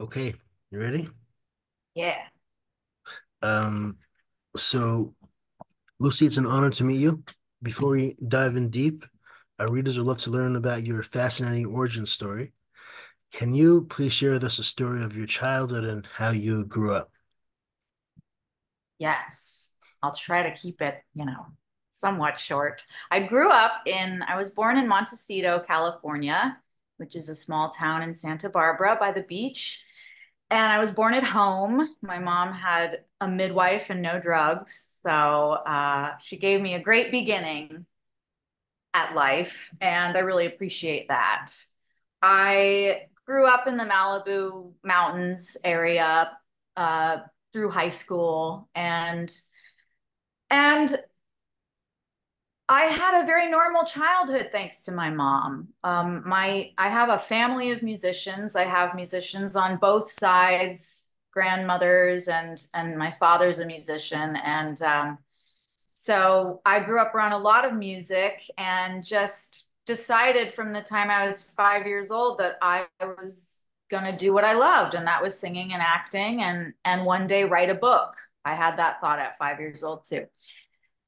Okay, you ready? Yeah. Um, so Lucy, it's an honor to meet you. Before we dive in deep, our readers would love to learn about your fascinating origin story. Can you please share with us a story of your childhood and how you grew up? Yes. I'll try to keep it, you know, somewhat short. I grew up in, I was born in Montecito, California, which is a small town in Santa Barbara by the beach. And I was born at home. My mom had a midwife and no drugs. So uh, she gave me a great beginning at life. And I really appreciate that. I grew up in the Malibu Mountains area uh, through high school and and I had a very normal childhood thanks to my mom. Um, my I have a family of musicians. I have musicians on both sides, grandmothers and and my father's a musician, and um, so I grew up around a lot of music and just decided from the time I was five years old that I was gonna do what I loved, and that was singing and acting, and and one day write a book. I had that thought at five years old too.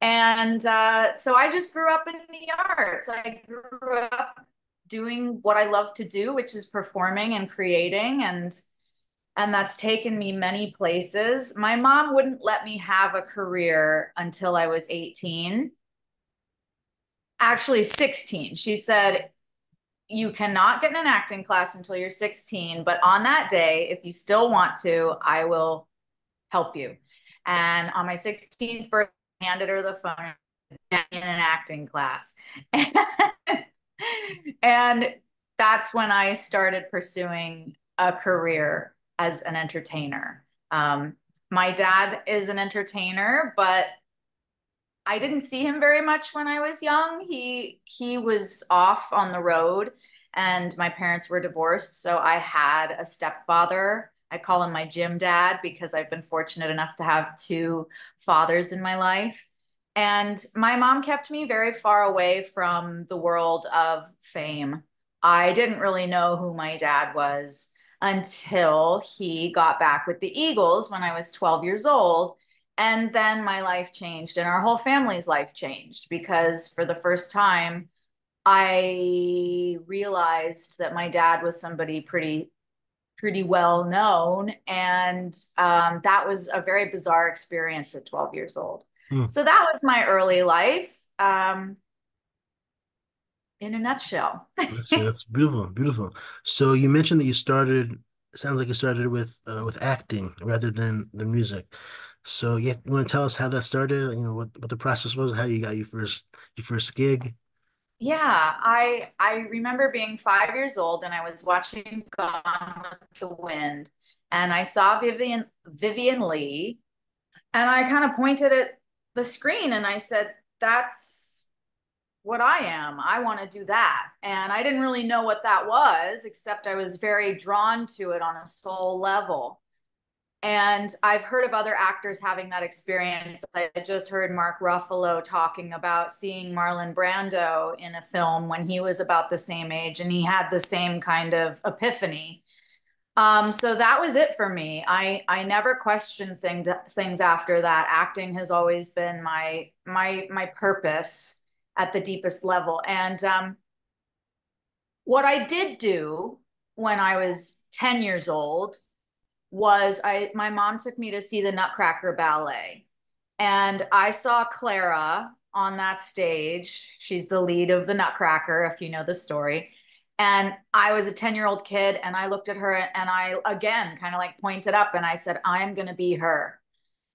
And uh, so I just grew up in the arts. I grew up doing what I love to do, which is performing and creating and and that's taken me many places. My mom wouldn't let me have a career until I was 18. Actually 16. She said you cannot get in an acting class until you're 16, but on that day if you still want to, I will help you. And on my 16th birthday handed her the phone in an acting class. and that's when I started pursuing a career as an entertainer. Um, my dad is an entertainer, but I didn't see him very much when I was young. He he was off on the road and my parents were divorced, so I had a stepfather I call him my gym dad because I've been fortunate enough to have two fathers in my life. And my mom kept me very far away from the world of fame. I didn't really know who my dad was until he got back with the Eagles when I was 12 years old. And then my life changed and our whole family's life changed because for the first time, I realized that my dad was somebody pretty pretty well known. And um, that was a very bizarre experience at 12 years old. Hmm. So that was my early life um, in a nutshell. that's, that's beautiful, beautiful. So you mentioned that you started, sounds like you started with uh, with acting rather than the music. So yeah, you want to tell us how that started? You know what, what the process was, how you got your first your first gig? Yeah, I I remember being five years old and I was watching Gone with the Wind and I saw Vivien Vivien Leigh and I kind of pointed at the screen and I said, That's what I am. I want to do that. And I didn't really know what that was, except I was very drawn to it on a soul level. And I've heard of other actors having that experience. I just heard Mark Ruffalo talking about seeing Marlon Brando in a film when he was about the same age and he had the same kind of epiphany. Um, so that was it for me. I I never questioned thing, things after that. Acting has always been my my my purpose at the deepest level. And um, what I did do when I was 10 years old was I my mom took me to see the Nutcracker Ballet. And I saw Clara on that stage. She's the lead of the Nutcracker, if you know the story. And I was a 10 year old kid, and I looked at her and I again kind of like pointed up and I said, I'm going to be her.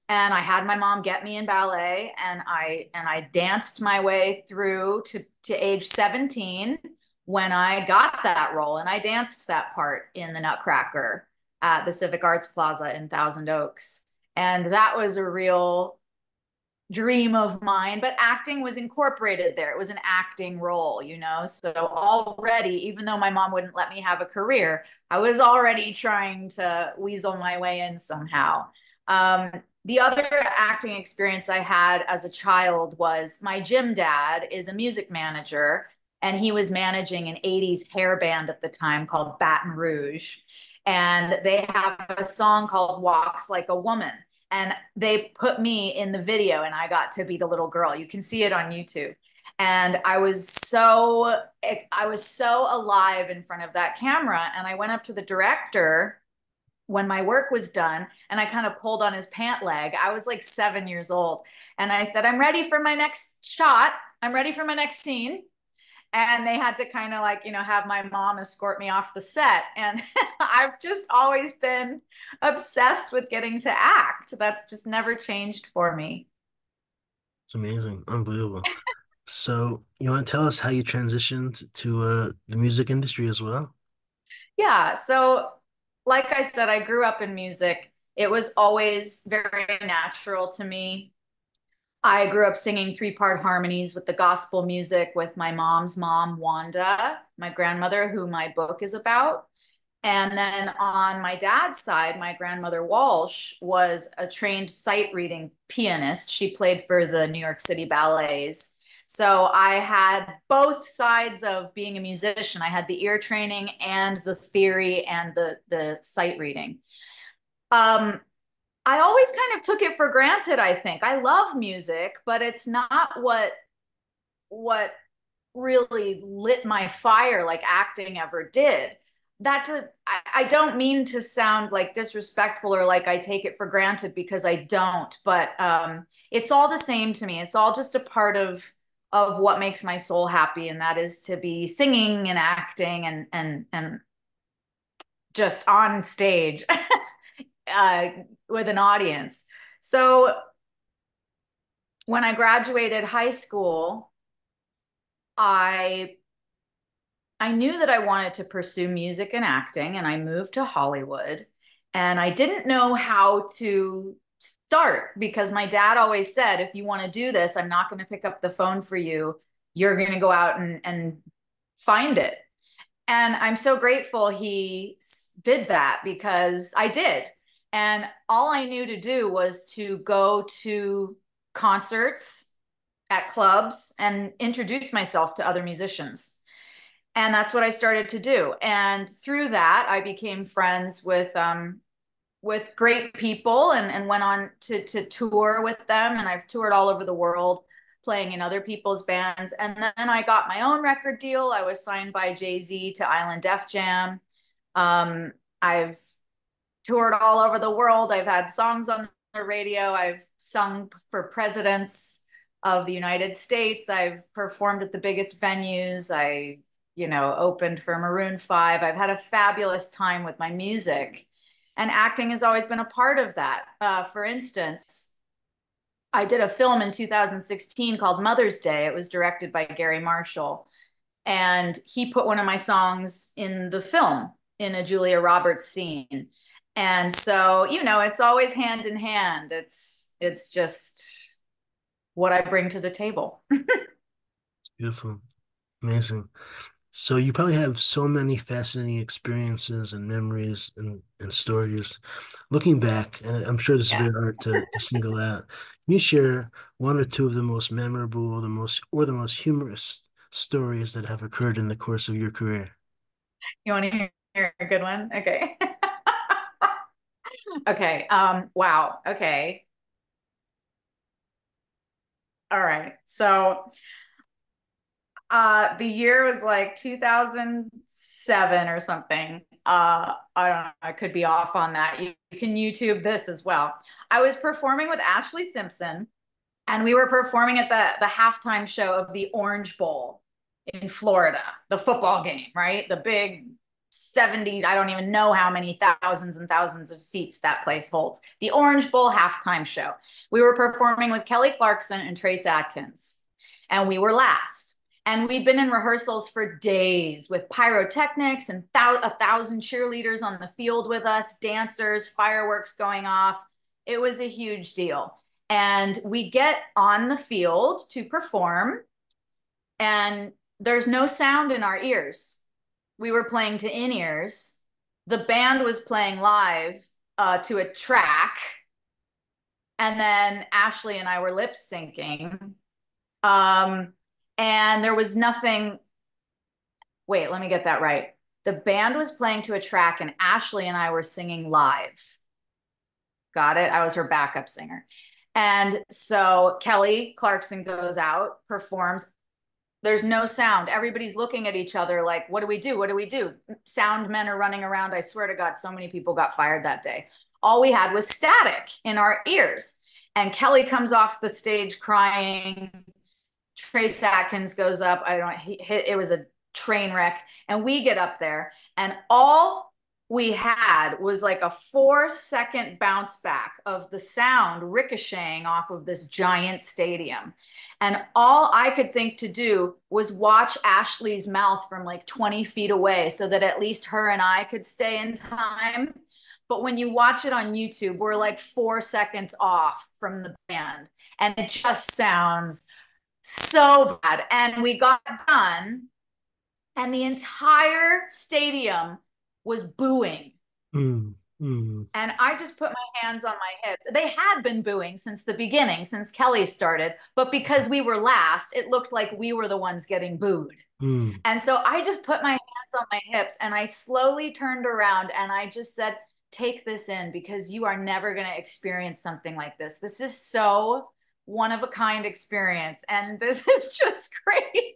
And I had my mom get me in ballet and I and I danced my way through to, to age 17 when I got that role. And I danced that part in the Nutcracker at the Civic Arts Plaza in Thousand Oaks. And that was a real dream of mine, but acting was incorporated there. It was an acting role, you know? So already, even though my mom wouldn't let me have a career, I was already trying to weasel my way in somehow. Um, the other acting experience I had as a child was my gym dad is a music manager and he was managing an 80s hair band at the time called Baton Rouge. And they have a song called Walks Like a Woman. And they put me in the video, and I got to be the little girl. You can see it on YouTube. And I was so I was so alive in front of that camera. And I went up to the director when my work was done and I kind of pulled on his pant leg. I was like seven years old. And I said, I'm ready for my next shot. I'm ready for my next scene and they had to kind of like you know have my mom escort me off the set and i've just always been obsessed with getting to act. That's just never changed for me. It's amazing. Unbelievable. So you want to tell us how you transitioned to uh, the music industry as well? Yeah so like i said i grew up in music. It was always very natural to me. I grew up singing three part harmonies with the gospel music with my mom's mom, Wanda, my grandmother, who my book is about. And then on my dad's side, my grandmother Walsh was a trained sight reading pianist. She played for the New York City ballets. So I had both sides of being a musician. I had the ear training and the theory and the the sight reading. Um, I always kind of took it for granted, I think. I love music, but it's not what what really lit my fire like acting ever did. That's a I, I don't mean to sound like disrespectful or like I take it for granted because I don't, but um it's all the same to me. It's all just a part of of what makes my soul happy and that is to be singing and acting and and and just on stage uh, with an audience. So when I graduated high school, I I knew that I wanted to pursue music and acting and I moved to Hollywood and I didn't know how to start because my dad always said if you want to do this, I'm not going to pick up the phone for you. You're going to go out and and find it. And I'm so grateful he did that because I did. And all I knew to do was to go to concerts at clubs and introduce myself to other musicians. And that's what I started to do. And through that, I became friends with um, with great people and, and went on to, to tour with them. And I've toured all over the world playing in other people's bands. And then I got my own record deal. I was signed by Jay Z to Island Def Jam. Um, I've toured all over the world. I've had songs on the radio. I've sung for presidents of the United States. I've performed at the biggest venues. I, you know, opened for Maroon 5. I've had a fabulous time with my music. And acting has always been a part of that. Uh, for instance, I did a film in 2016 called Mother's Day. It was directed by Garry Marshall. And he put one of my songs in the film in a Julia Roberts scene and so you know it's always hand in hand it's it's just what i bring to the table beautiful amazing so you probably have so many fascinating experiences and memories and, and stories looking back and i'm sure this yeah. is very hard to, to single out can you share one or two of the most memorable or the most or the most humorous stories that have occurred in the course of your career you want to hear a good one okay Okay. Um, wow. Okay. All right. So uh the year was like 2007 or something. Uh I don't know, I could be off on that. You, you can YouTube this as well. I was performing with Ashlee Simpson and we were performing at the the halftime show of the Orange Bowl in Florida, the football game, right? The big 70, I don't even know how many thousands and thousands of seats that place holds. The Orange Bowl halftime show. We were performing with Kelly Clarkson and Trace Adkins, and we were last. And we'd been in rehearsals for days with pyrotechnics and th- a thousand cheerleaders on the field with us, dancers, fireworks going off. It was a huge deal. And we get on the field to perform, and there's no sound in our ears we were playing to in ears. The band was playing live uh, to a track. And then Ashlee and I were lip syncing. Um, and there was nothing. Wait, let me get that right. The band was playing to a track, and Ashlee and I were singing live. Got it? I was her backup singer. And so Kelly Clarkson goes out, performs. There's no sound. Everybody's looking at each other like, what do we do? What do we do? Sound men are running around. I swear to God, so many people got fired that day. All we had was static in our ears. And Kelly comes off the stage crying. Trace Adkins goes up. I don't, he, it was a train wreck. And we get up there, and all we had was like a four second bounce back of the sound ricocheting off of this giant stadium. And all I could think to do was watch Ashlee's mouth from like 20 feet away so that at least her and I could stay in time. But when you watch it on YouTube, we're like four seconds off from the band, and it just sounds so bad. And we got done, and the entire stadium was booing. Mm, mm. And I just put my hands on my hips. They had been booing since the beginning, since Kelly started, but because we were last, it looked like we were the ones getting booed. Mm. And so I just put my hands on my hips and I slowly turned around and I just said, Take this in because you are never going to experience something like this. This is so one of a kind experience. And this is just crazy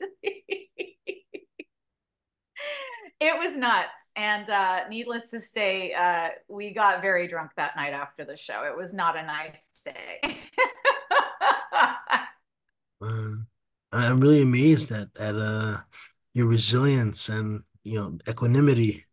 it was nuts. And uh, needless to say, uh, we got very drunk that night after the show. It was not a nice day. uh, I'm really amazed at at uh, your resilience and you know equanimity.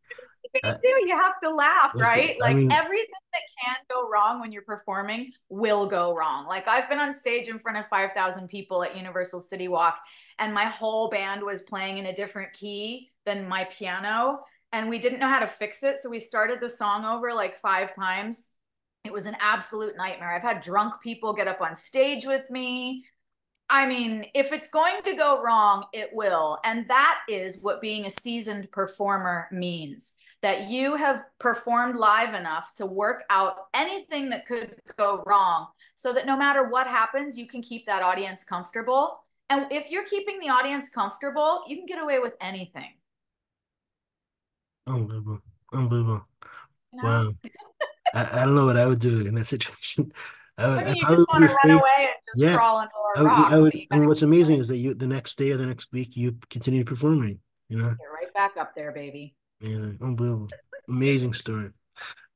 You uh, do. You have to laugh, right? I like mean, everything that can go wrong when you're performing will go wrong. Like I've been on stage in front of 5,000 people at Universal City Walk, and my whole band was playing in a different key than my piano and we didn't know how to fix it so we started the song over like five times it was an absolute nightmare i've had drunk people get up on stage with me i mean if it's going to go wrong it will and that is what being a seasoned performer means that you have performed live enough to work out anything that could go wrong so that no matter what happens you can keep that audience comfortable and if you're keeping the audience comfortable you can get away with anything unbelievable, unbelievable. you know? Wow. I, I don't know what I would do in that situation. I would, I I mean, you probably just want to would run away and just Yeah, crawl into I a would, rock. I would, and what's amazing is that you, the next day or the next week, you continue performing, you know? You're right back up there, baby. Yeah, unbelievable. Amazing story.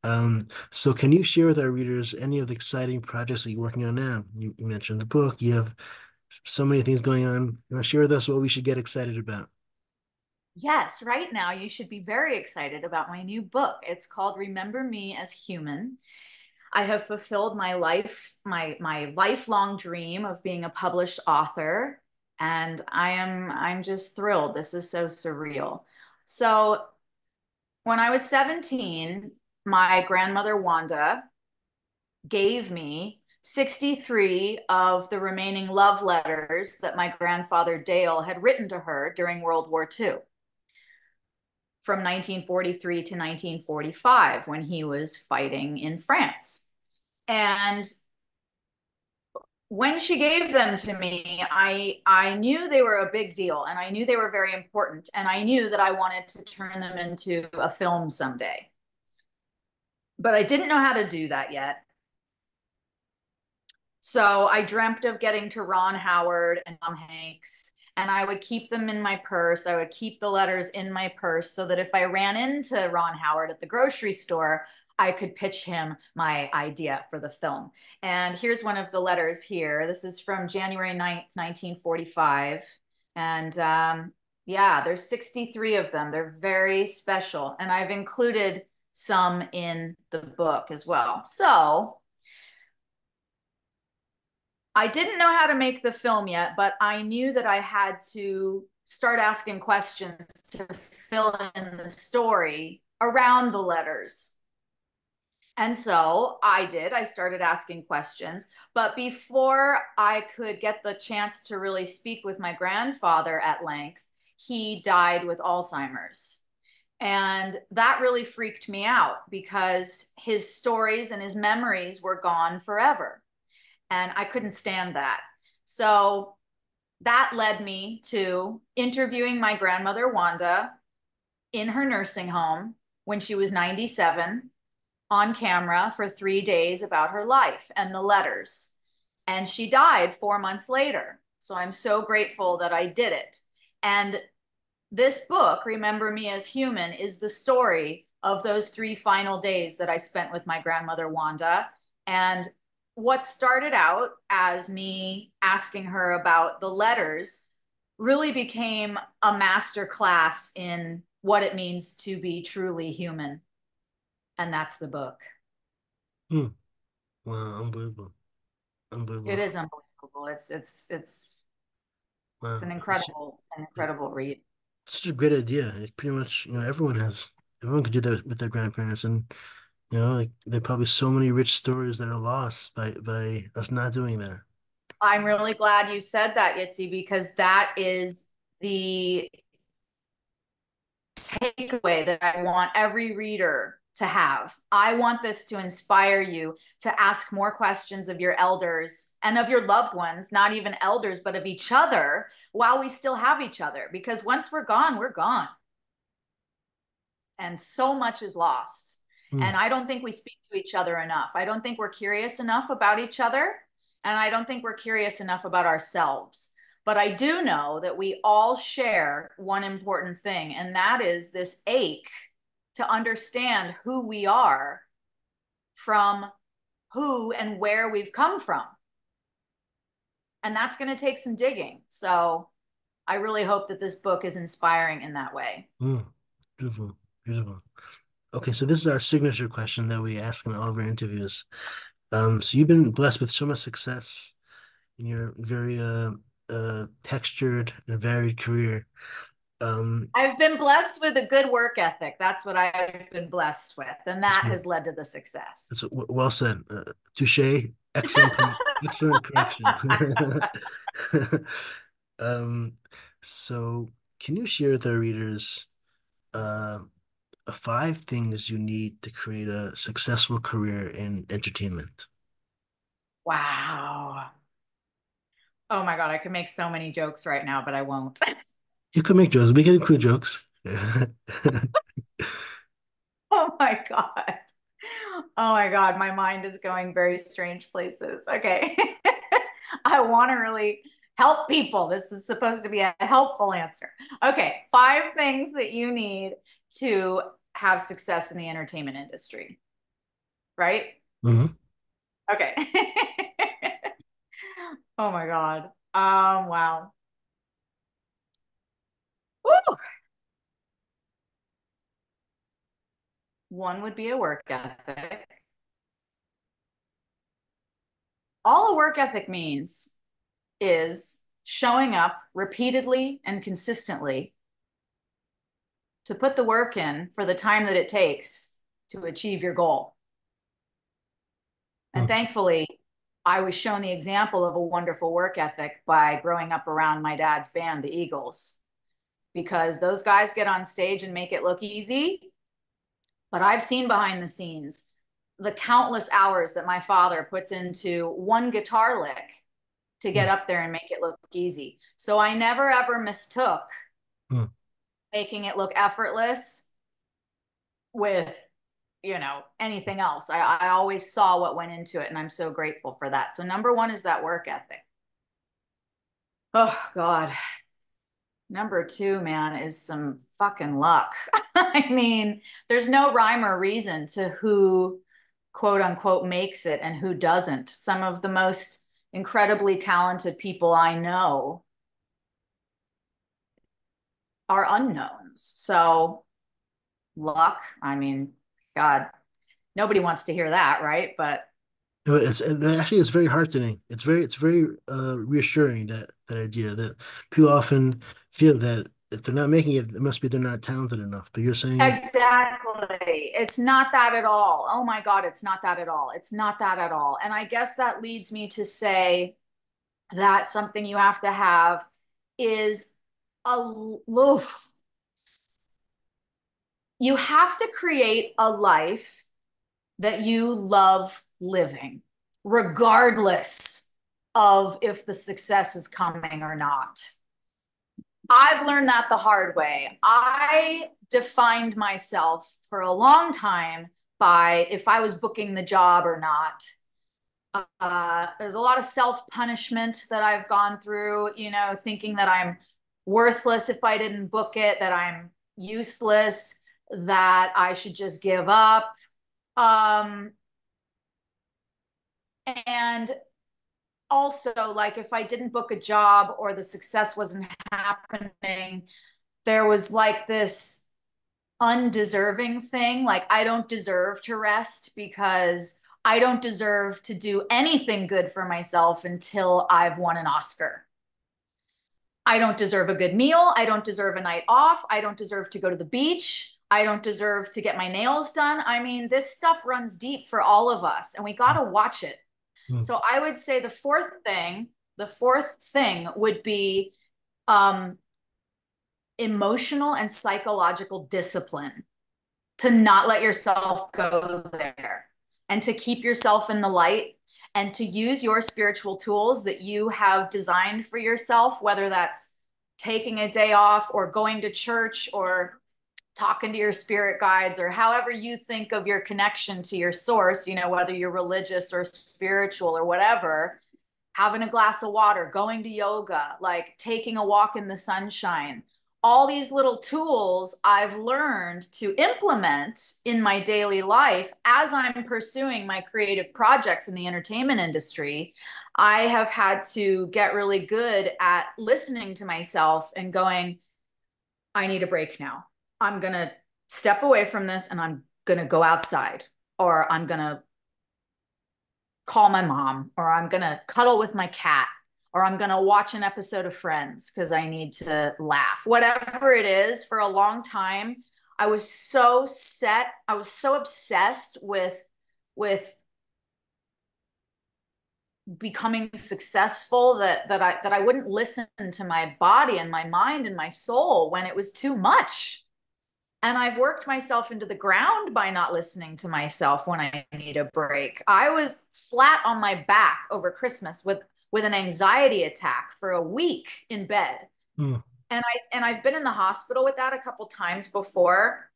Um, so can you share with our readers any of the exciting projects that you're working on now? You, you mentioned the book, you have so many things going on. Know, share with us what we should get excited about. Yes, right now you should be very excited about my new book. It's called Remember Me as Human. I have fulfilled my life, my my lifelong dream of being a published author, and I am I'm just thrilled. This is so surreal. So when I was 17, my grandmother Wanda gave me 63 of the remaining love letters that my grandfather Dale had written to her during World War II from 1943 to 1945 when he was fighting in France. And when she gave them to me, I I knew they were a big deal and I knew they were very important and I knew that I wanted to turn them into a film someday. But I didn't know how to do that yet. So I dreamt of getting to Ron Howard and Tom Hanks and I would keep them in my purse. I would keep the letters in my purse so that if I ran into Ron Howard at the grocery store, I could pitch him my idea for the film. And here's one of the letters here. This is from January 9th, 1945. And um, yeah, there's 63 of them. They're very special. And I've included some in the book as well. So I didn't know how to make the film yet, but I knew that I had to start asking questions to fill in the story around the letters. And so I did. I started asking questions. But before I could get the chance to really speak with my grandfather at length, he died with Alzheimer's. And that really freaked me out because his stories and his memories were gone forever and I couldn't stand that. So that led me to interviewing my grandmother, Wanda, in her nursing home when she was 97 on camera for three days about her life and the letters. And she died four months later. So I'm so grateful that I did it. And this book, Remember Me as Human, is the story of those three final days that I spent with my grandmother, Wanda. And what started out as me asking her about the letters really became a master class in what it means to be truly human. And that's the book. Hmm. Wow, unbelievable. Unbelievable. It is unbelievable. It's it's it's Wow. it's an It's incredible, an incredible read. such a great idea. It pretty much, you know, everyone has everyone could do that with their grandparents and you know, like there are probably so many rich stories that are lost by by us not doing that. I'm really glad you said that, Yitzi, because that is the takeaway that I want every reader to have. I want this to inspire you to ask more questions of your elders and of your loved ones, not even elders, but of each other while we still have each other. Because once we're gone, we're gone. And so much is lost. Hmm. And I don't think we speak to each other enough. I don't think we're curious enough about each other. And I don't think we're curious enough about ourselves. But I do know that we all share one important thing, and that is this ache to understand who we are from who and where we've come from. And that's going to take some digging. So I really hope that this book is inspiring in that way. Hmm. Beautiful. Beautiful. Okay, so this is our signature question that we ask in all of our interviews. Um, so you've been blessed with so much success in your very uh uh textured and varied career. Um, I've been blessed with a good work ethic. That's what I've been blessed with. And that has led to the success. w- well said. Uh, touche. Excellent, excellent correction. Um, so can you share with our readers uh five things you need to create a successful career in entertainment? wow. Oh my God, I could make so many jokes right now, but I won't. You can make jokes. We can include jokes. oh my God. Oh my God, my mind is going very strange places. Okay. I want to really help people. This is supposed to be a helpful answer. Okay, five things that you need to have success in the entertainment industry, right? Mhm. Okay. Oh my God. Um, wow. Woo! One would be a work ethic. All a work ethic means is showing up repeatedly and consistently to put the work in for the time that it takes to achieve your goal. And Hmm. thankfully, I was shown the example of a wonderful work ethic by growing up around my dad's band, the Eagles, because those guys get on stage and make it look easy. But I've seen behind the scenes the countless hours that my father puts into one guitar lick to get Hmm. up there and make it look easy. So I never ever mistook Hmm. making it look effortless with you know anything else I, I always saw what went into it and i'm so grateful for that so number one is that work ethic oh god number two man is some fucking luck. I mean there's no rhyme or reason to who quote unquote makes it and who doesn't. Some of the most incredibly talented people i know are unknowns. So luck i mean god nobody wants to hear that right? But It's and actually it's very heartening. It's very it's very uh reassuring that that idea that people often feel that if they're not making it, it must be they're not talented enough. But you're saying, exactly it's not that at all oh my god it's not that at all it's not that at all and i guess that leads me to say that something you have to have is a oof. you have to create a life that you love living, regardless of if the success is coming or not. I've learned that the hard way. I defined myself for a long time by if I was booking the job or not. Uh, there's a lot of self punishment that I've gone through, you know, thinking that I'm worthless if I didn't book it, that I'm useless, that I should just give up. Um, and also, like, if I didn't book a job or the success wasn't happening, there was like this undeserving thing. Like, I don't deserve to rest because I don't deserve to do anything good for myself until I've won an Oscar. I don't deserve a good meal. I don't deserve a night off. I don't deserve to go to the beach. I don't deserve to get my nails done. I mean, this stuff runs deep for all of us, and we got to watch it. Mm. So I would say the fourth thing, the fourth thing would be um, emotional and psychological discipline to not let yourself go there and to keep yourself in the light and to use your spiritual tools that you have designed for yourself, whether that's taking a day off or going to church or talking to your spirit guides or however you think of your connection to your source, you know, whether you're religious or spiritual or whatever, having a glass of water, going to yoga, like taking a walk in the sunshine, all these little tools I've learned to implement in my daily life as I'm pursuing my creative projects in the entertainment industry. I have had to get really good at listening to myself and going, I need a break now. I'm going to step away from this and I'm going to go outside or I'm going to call my mom or I'm going to cuddle with my cat or I'm going to watch an episode of Friends because I need to laugh. Whatever it is, for a long time, I was so set, I was so obsessed with with becoming successful that that I that I wouldn't listen to my body and my mind and my soul when it was too much. And I've worked myself into the ground by not listening to myself when I need a break. I was flat on my back over Christmas with with an anxiety attack for a week in bed. Mm. And I and I've been in the hospital with that a couple times before.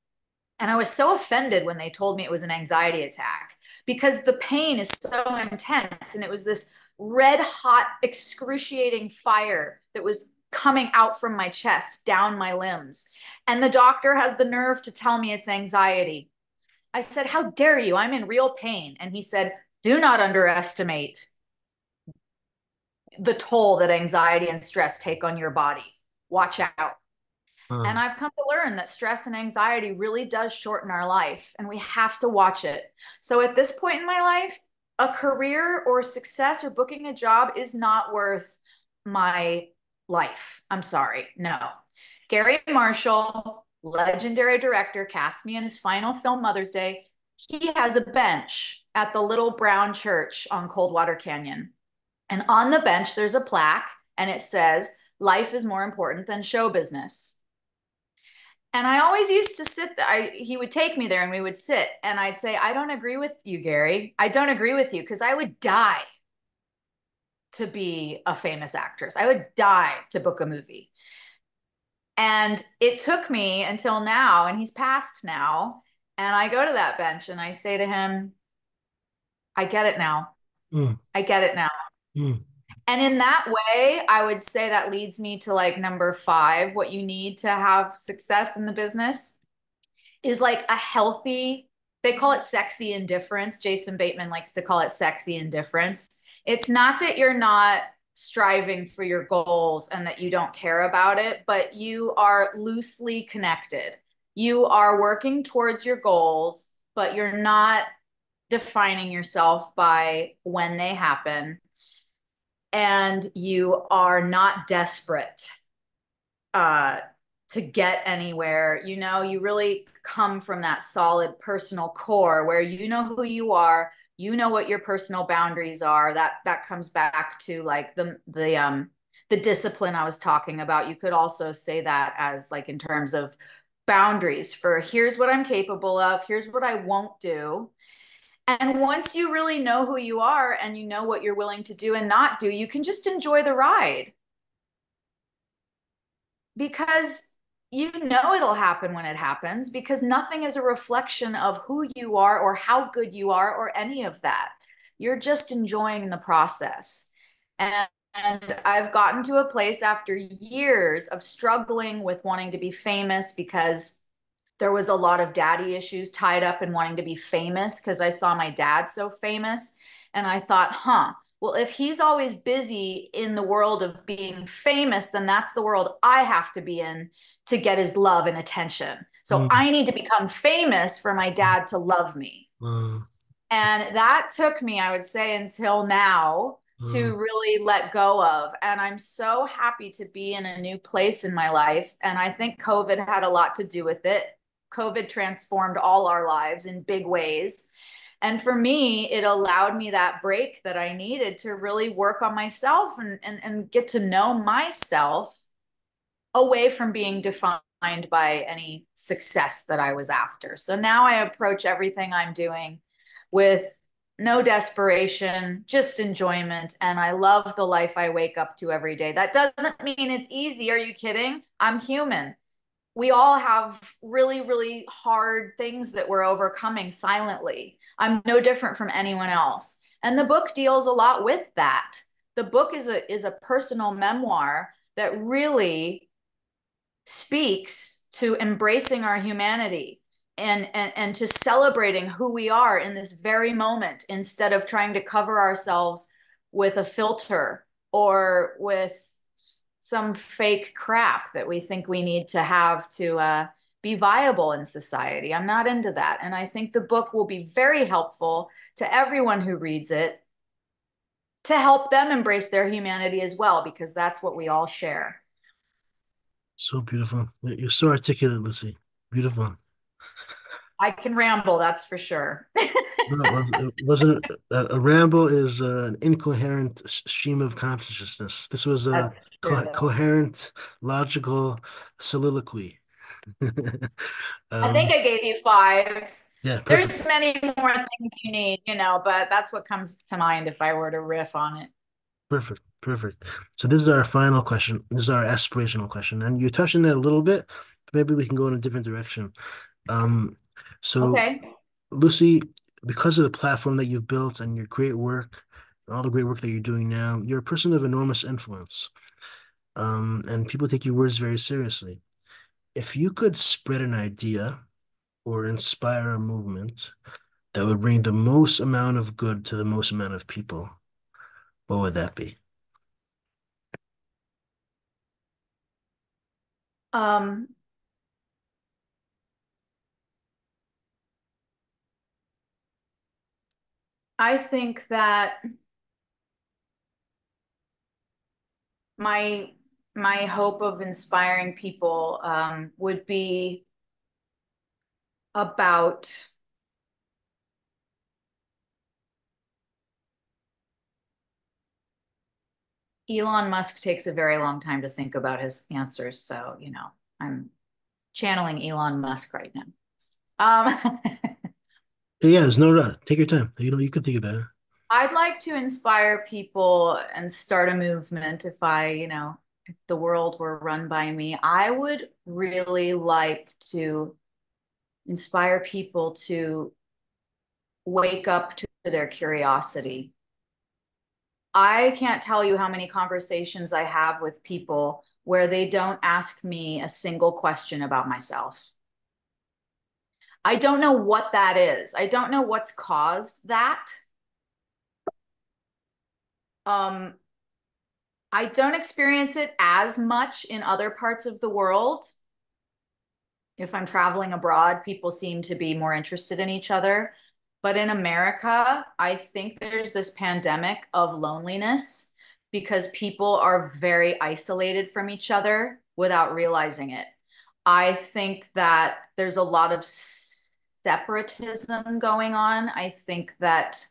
And I was so offended when they told me it was an anxiety attack because the pain is so intense and it was this red hot excruciating fire that was coming out from my chest down my limbs. And the doctor has the nerve to tell me it's anxiety. I said, How dare you? I'm in real pain. And he said, Do not underestimate the toll that anxiety and stress take on your body. Watch out. Uh, and I've come to learn that stress and anxiety really does shorten our life and we have to watch it. So at this point in my life, a career or success or booking a job is not worth my life. I'm sorry. No. Garry Marshall, legendary director, cast me in his final film, Mother's Day. He has a bench at the Little Brown Church on Coldwater Canyon. And on the bench, there's a plaque and it says, Life is more important than show business. And I always used to sit there. I, he would take me there and we would sit. And I'd say, I don't agree with you, Garry. I don't agree with you because I would die to be a famous actress. I would die to book a movie. And it took me until now, and he's passed now. And I go to that bench and I say to him, I get it now. Mm. I get it now. Mm. And in that way, I would say that leads me to like number five what you need to have success in the business is like a healthy, they call it sexy indifference. Jason Bateman likes to call it sexy indifference. It's not that you're not striving for your goals and that you don't care about it, but you are loosely connected. You are working towards your goals, but you're not defining yourself by when they happen and you are not desperate uh, to get anywhere. You know, you really come from that solid personal core where you know who you are, you know what your personal boundaries are. That that comes back to like the the um the discipline I was talking about. You could also say that as like in terms of boundaries for here's what I'm capable of, here's what I won't do, and once you really know who you are and you know what you're willing to do and not do, you can just enjoy the ride. Because you know it'll happen when it happens because nothing is a reflection of who you are or how good you are or any of that. You're just enjoying the process. And, and I've gotten to a place after years of struggling with wanting to be famous because there was a lot of daddy issues tied up in wanting to be famous because I saw my dad so famous. And I thought, huh, well, if he's always busy in the world of being famous, then that's the world I have to be in to get his love and attention. So mm. I need to become famous for my dad to love me. Mm. And that took me, I would say, until now mm. to really let go of. And I'm so happy to be in a new place in my life. And I think COVID had a lot to do with it. COVID transformed all our lives in big ways. And for me, it allowed me that break that I needed to really work on myself and, and, and get to know myself away from being defined by any success that I was after. So now I approach everything I'm doing with no desperation, just enjoyment. And I love the life I wake up to every day. That doesn't mean it's easy. Are you kidding? I'm human. We all have really, really hard things that we're overcoming silently. I'm no different from anyone else. And the book deals a lot with that. The book is a is a personal memoir that really speaks to embracing our humanity and, and and to celebrating who we are in this very moment instead of trying to cover ourselves with a filter or with some fake crap that we think we need to have to uh, be viable in society. I'm not into that. And I think the book will be very helpful to everyone who reads it to help them embrace their humanity as well, because that's what we all share. So beautiful. You're so articulate, Lucy. Beautiful. I can ramble, that's for sure. no, it wasn't a, a ramble is uh, an incoherent stream of consciousness. This was a co- coherent, logical soliloquy. um, I think I gave you five. Yeah, perfect. there's many more things you need, you know, but that's what comes to mind if I were to riff on it. Perfect. Perfect. So this is our final question. This is our aspirational question. And you touched on that a little bit, maybe we can go in a different direction. Um, so okay. Lucy, because of the platform that you've built and your great work, all the great work that you're doing now, you're a person of enormous influence. Um, and people take your words very seriously. If you could spread an idea or inspire a movement that would bring the most amount of good to the most amount of people, what would that be? Um, I think that my my hope of inspiring people um, would be about Elon Musk takes a very long time to think about his answers. So, you know, I'm channeling Elon Musk right now. Um, yeah, there's no rush. Take your time. You know, you can think about it. I'd like to inspire people and start a movement if I, you know, if the world were run by me. I would really like to inspire people to wake up to their curiosity I can't tell you how many conversations I have with people where they don't ask me a single question about myself. I don't know what that is. I don't know what's caused that. Um, I don't experience it as much in other parts of the world. If I'm traveling abroad, people seem to be more interested in each other. But in America, I think there's this pandemic of loneliness because people are very isolated from each other without realizing it. I think that there's a lot of separatism going on. I think that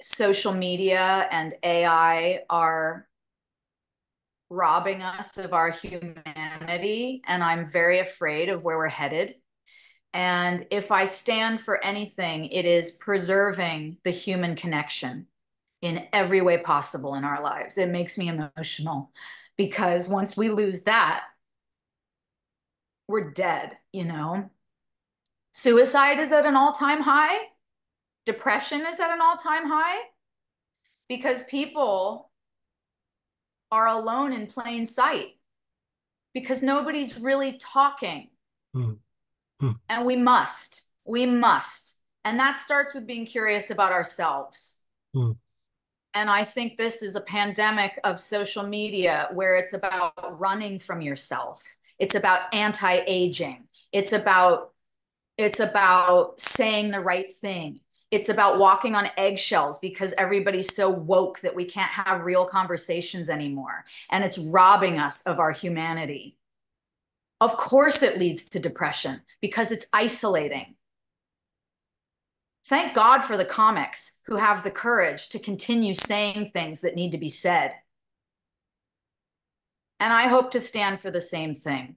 social media and AI are robbing us of our humanity. And I'm very afraid of where we're headed. And if I stand for anything, it is preserving the human connection in every way possible in our lives. It makes me emotional because once we lose that, we're dead, you know? Suicide is at an all time high, depression is at an all time high because people are alone in plain sight because nobody's really talking. Mm. Mm. And we must, we must. And that starts with being curious about ourselves. Mm. And I think this is a pandemic of social media where it's about running from yourself. It's about anti-aging. It's about it's about saying the right thing. It's about walking on eggshells because everybody's so woke that we can't have real conversations anymore. And it's robbing us of our humanity. Of course, it leads to depression because it's isolating. Thank God for the comics who have the courage to continue saying things that need to be said. And I hope to stand for the same thing.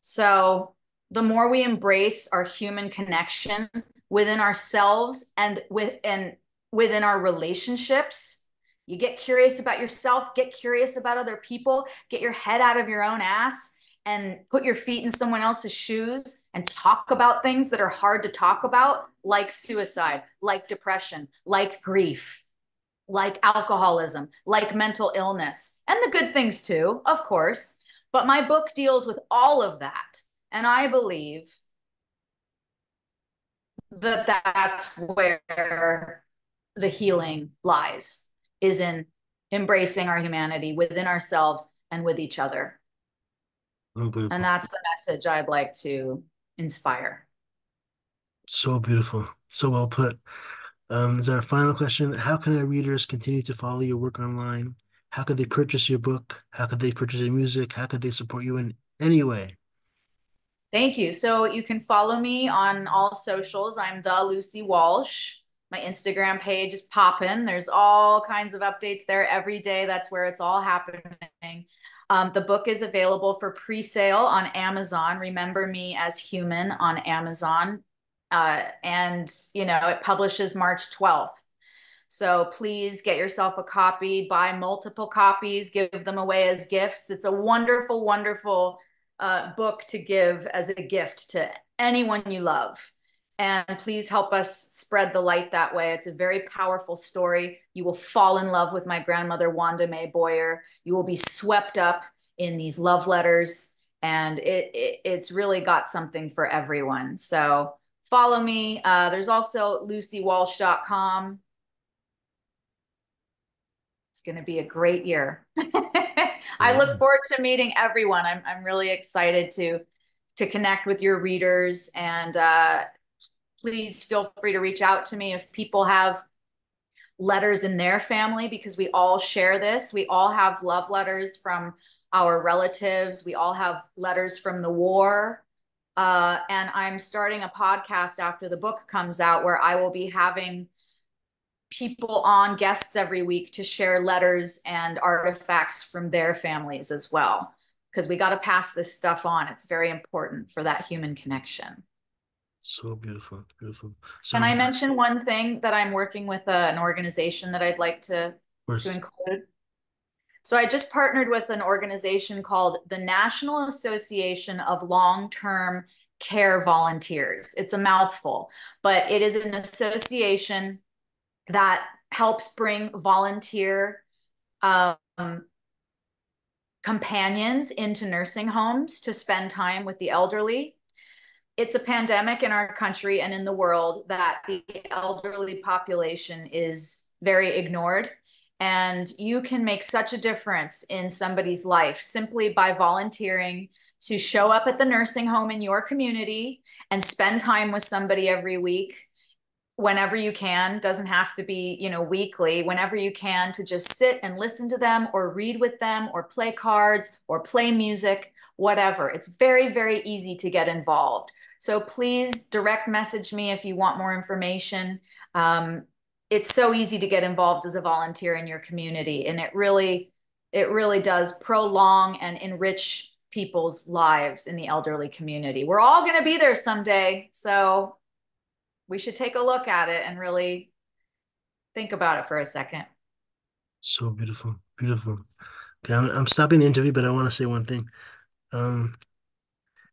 So, the more we embrace our human connection within ourselves and within within our relationships, you get curious about yourself, get curious about other people, get your head out of your own ass and put your feet in someone else's shoes and talk about things that are hard to talk about, like suicide, like depression, like grief, like alcoholism, like mental illness, and the good things too, of course. But my book deals with all of that. And I believe that that's where the healing lies, is in embracing our humanity within ourselves and with each other. And that's the message I'd like to inspire. So beautiful. So well put. Um, is our final question. How can our readers continue to follow your work online? How could they purchase your book? How could they purchase your music? How could they support you in any way? Thank you. So you can follow me on all socials. I'm the Lucy Walsh. My Instagram page is popping. There's all kinds of updates there every day. That's where it's all happening. Um, the book is available for pre-sale on Amazon. Remember Me as Human on Amazon. Uh, and, you know, it publishes March 12th. So please get yourself a copy, buy multiple copies, give them away as gifts. It's a wonderful, wonderful uh, book to give as a gift to anyone you love. And please help us spread the light that way. It's a very powerful story. You will fall in love with my grandmother, Wanda May Boyer. You will be swept up in these love letters. And it, it it's really got something for everyone. So follow me. Uh, there's also lucywalsh.com. It's going to be a great year. I look forward to meeting everyone. I'm, I'm really excited to to connect with your readers and uh, please feel free to reach out to me if people have letters in their family because we all share this. We all have love letters from our relatives. We all have letters from the war. Uh, and I'm starting a podcast after the book comes out where I will be having people on guests every week to share letters and artifacts from their families as well because we got to pass this stuff on it's very important for that human connection so beautiful, beautiful. So, Can I mention one thing that I'm working with uh, an organization that I'd like to to include? So I just partnered with an organization called the National Association of Long-Term Care Volunteers. It's a mouthful, but it is an association that helps bring volunteer um, companions into nursing homes to spend time with the elderly it's a pandemic in our country and in the world that the elderly population is very ignored. And you can make such a difference in somebody's life simply by volunteering to show up at the nursing home in your community and spend time with somebody every week whenever you can. Doesn't have to be you know weekly. Whenever you can to just sit and listen to them or read with them or play cards or play music whatever. It's very very easy to get involved so please direct message me if you want more information. Um, it's so easy to get involved as a volunteer in your community, and it really, it really does prolong and enrich people's lives in the elderly community. We're all going to be there someday, so we should take a look at it and really think about it for a second. So beautiful, beautiful. Okay, I'm, I'm stopping the interview, but I want to say one thing. Um,